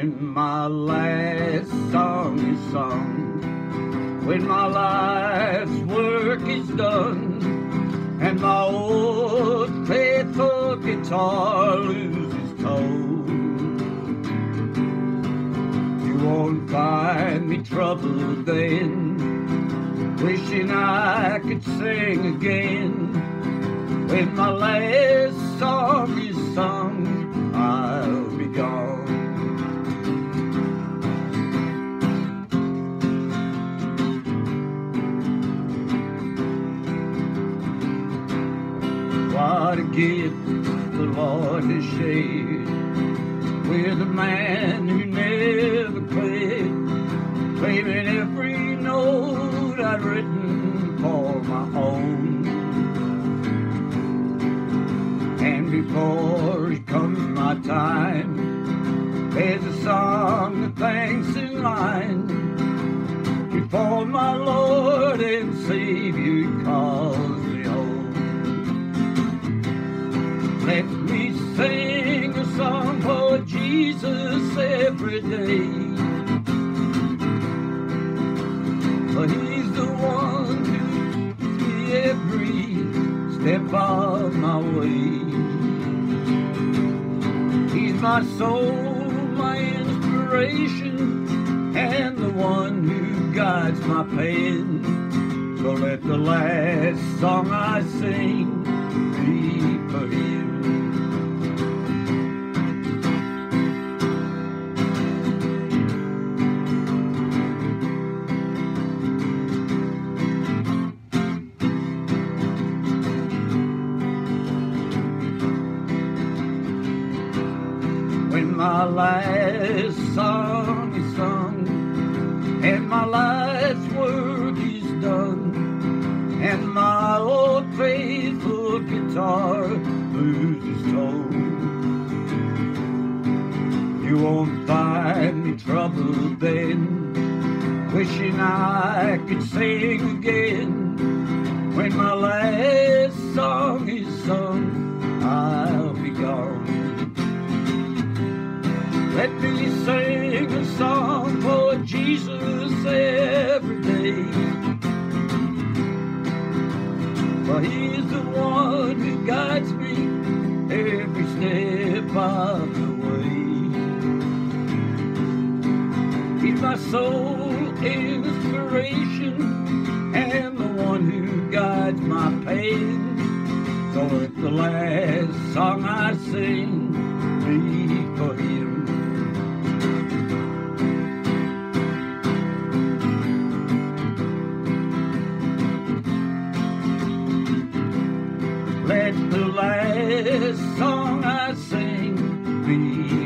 when my last song is sung, when my life's work is done, and my old faithful guitar loses tone. You won't find me troubled then, wishing I could sing again. When my last song is sung, A gift the Lord has shared with a man who never played, claiming every note I'd written for my own. And before it comes my time, there's a song that thanks in line before my Lord Sing a song for Jesus every day. He's the one who me every step of my way. He's my soul, my inspiration, and the one who guides my pen. So let the last song I sing my last song is sung and my life's work is done and my old faithful guitar loses tone. You won't find me troubled then, wishing I could sing again. When my last Jesus every day. For he's the one who guides me every step of the way. He's my sole inspiration and the one who guides my pain. So let the last song I sing be for him. Let the last song I sing be